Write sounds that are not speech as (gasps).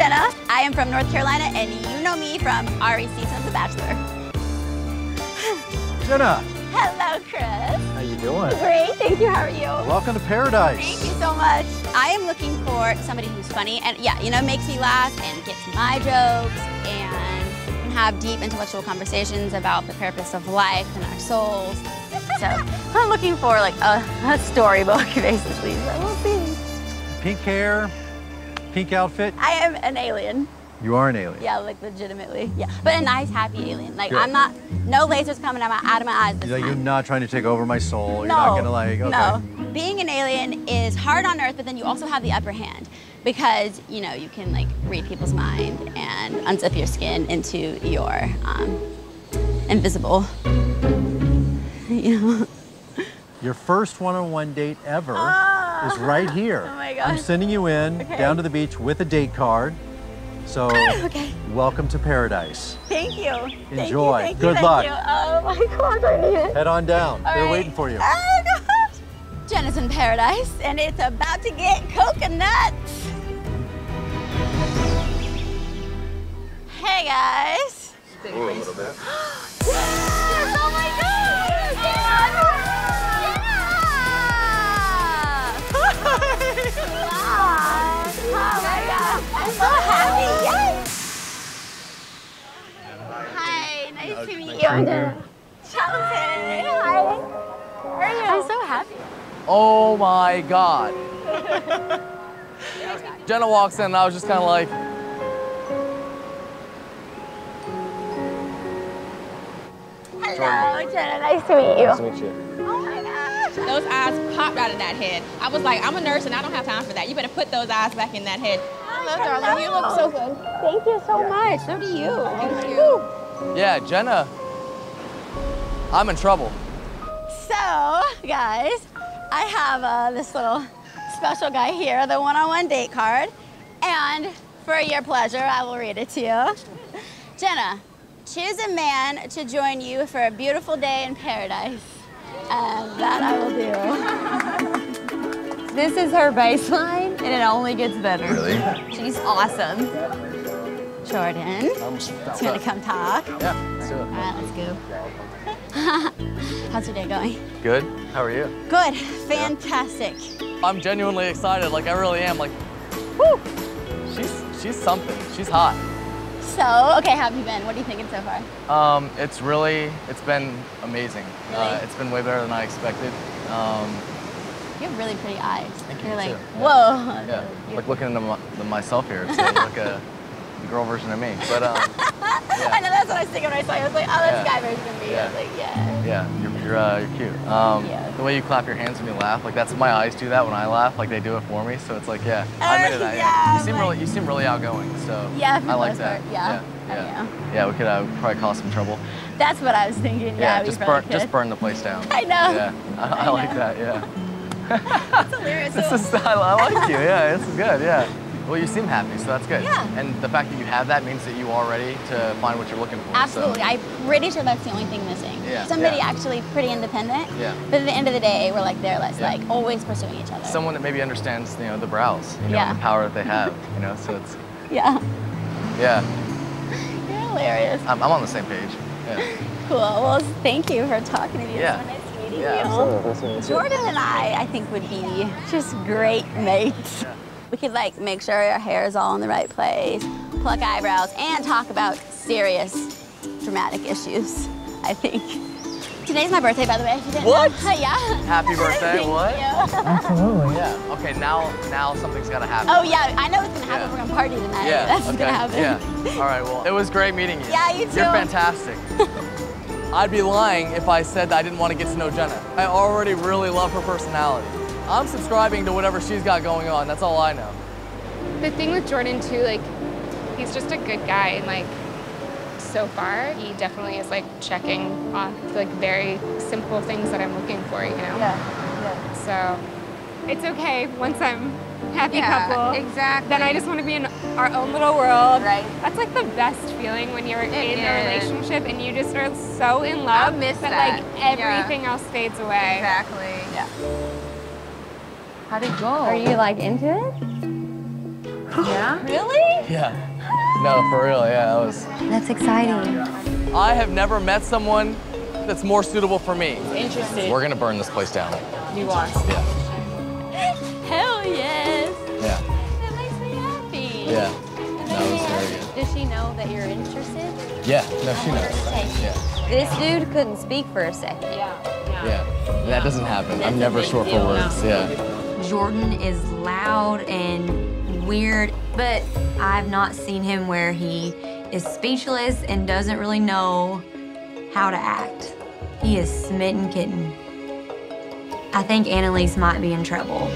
Jenna. I am from North Carolina, and you know me from Arie's season of The Bachelor. (sighs) Jenna, Hello, Chris. how you doing? Great, thank you. How are you? Welcome to paradise. Thank you so much. I am looking for somebody who's funny and yeah, you know, makes me laugh and gets my jokes and can have deep intellectual conversations about the purpose of life and our souls. So (laughs) I'm looking for like a, a storybook (laughs) basically. So we'll see. Pink hair, pink outfit. I am an alien. You are an alien. Yeah, like legitimately. Yeah, but a nice, happy alien. Like Good. I'm not, no lasers coming out, my, out of my eyes. This Like, you're not trying to take over my soul. You're no, not gonna like. Okay. no. Being an alien is hard on Earth, but then you also have the upper hand because you know you can like read people's mind and unzip your skin into your um, invisible. (laughs) You know. Your first one-on-one date ever Ah. Is right here. (laughs) Oh my I'm sending you in Okay. down to the beach with a date card. So, (laughs) Okay. welcome to paradise. Thank you. Thank you, Enjoy. thank you, Good thank luck. you. Oh my gosh, I need it. Head on down. All They're right. waiting for you. Oh gosh. Jenna's in paradise, and it's about to get coconuts. Hey guys. Yes! Oh (gasps) (gasps) (gasps) nice to meet you. I'm Jenna. Hi. How are you? I'm so happy. Oh my God. Jenna walks in and I was just kind of like, Hello, Jenna. Nice to meet you. nice to meet you. Oh my gosh. Those eyes popped out of that head. I was like, I'm a nurse and I don't have time for that. You better put those eyes back in that head. Hello, darling. You look so good. Thank you so much. So do you. Thank you. Yeah, Jenna, I'm in trouble. So, guys, I have uh, this little special guy here, the one-on-one date card. And for your pleasure, I will read it to you. Jenna, choose a man to join you for a beautiful day in paradise. And that I will do. This is her baseline, and it only gets better. Really? She's awesome. Jordan, it's gonna come talk. Yeah, let's do it. right, let's go. (laughs) How's your day going? Good. How are you? Good, fantastic. I'm genuinely excited. Like I really am. Like, whoo. She's she's something. She's hot. So, okay, how have you been? What are you thinking so far? Um, it's really, it's been amazing. Uh, Really? it's been way better than I expected. Um, You have really pretty eyes. Thank You're you, like, too. whoa. yeah, like looking into my, myself here. It's (laughs) like a girl version of me. But um, (laughs) I know that's what I was thinking when I saw you. I was like, oh, that's Yeah. guy version of me. I was Yeah. like, yeah. Yeah, you're you're, uh, you're cute. Um, Yeah. The way you clap your hands when you laugh, like that's my eyes do that when I laugh. Like they do it for me. So it's like, yeah, I'm into that. yeah, You seem like- really, you seem really outgoing. So Yeah, the I like that. part, yeah. yeah, yeah. Yeah, we could uh, probably cause some trouble. That's what I was thinking. Yeah, we just burn, just burn the place down. (laughs) I know. Yeah, I, I, I like know. that. Yeah. (laughs) That's hilarious. This is, I, I like you. Yeah, this is good. Yeah. Well, you seem happy, so that's good. Yeah. And the fact that you have that means that you are ready to find what you're looking for. so- Absolutely. I'm pretty sure that's the only thing missing. Yeah, Somebody yeah. actually pretty independent. Yeah. But at the end of the day, we're like, they're less Yeah. like always pursuing each other. Someone that maybe understands, you know, the brows, you know, Yeah. and the power that they have, you know. So it's, (laughs) yeah. yeah, You're hilarious. I'm, I'm on the same page. Yeah. Cool. Well, thank you for talking to me. Yeah. It's so nice meeting Yeah, you. absolutely. Nice meeting you, too. Jordan and I, I think, would be just great mates. We could like make sure our hair is all in the right place, pluck eyebrows, and talk about serious, dramatic issues. I think. Today's my birthday, by the way. if you didn't What? know. (laughs) yeah. Happy birthday, Thank what? you. Absolutely. Yeah. Okay, now now something's got to happen. Oh yeah, I know it's gonna happen. Yeah. We're gonna party tonight. Yeah. That's okay. gonna happen. Yeah. All right. Well, it was great meeting you. Yeah, you too. You're fantastic. (laughs) I'd be lying if I said that I didn't want to get to know Jenna. I already really love her personality. I'm subscribing to whatever she's got going on. That's all I know. The thing with Jordan too, like he's just a good guy and like so far he definitely is like checking off like very simple things that I'm looking for, you know? Yeah. Yeah. So it's okay once I'm happy Yeah, couple. exactly. Then I just want to be in our own little world. Right. That's like the best feeling when you're in a relationship and you just are so in love miss that, that. like Yeah. everything else fades away. Exactly. Yeah. How'd it go? Are you like into it? (gasps) Yeah. Really? Yeah. No, for real, yeah, that was. That's exciting. I have never met someone that's more suitable for me. Interesting. We're gonna burn this place down. You are. Yeah. (laughs) Hell yes. Yeah. That makes me happy. Yeah. That was very good. Does she know that you're interested? Yeah. No, she knows. Yeah. This dude couldn't speak for a second. Yeah. Yeah. That doesn't happen. I'm never short for words. Yeah. Jordan is loud and weird, but I've not seen him where he is speechless and doesn't really know how to act. He is smitten kitten. I think Annaliese might be in trouble.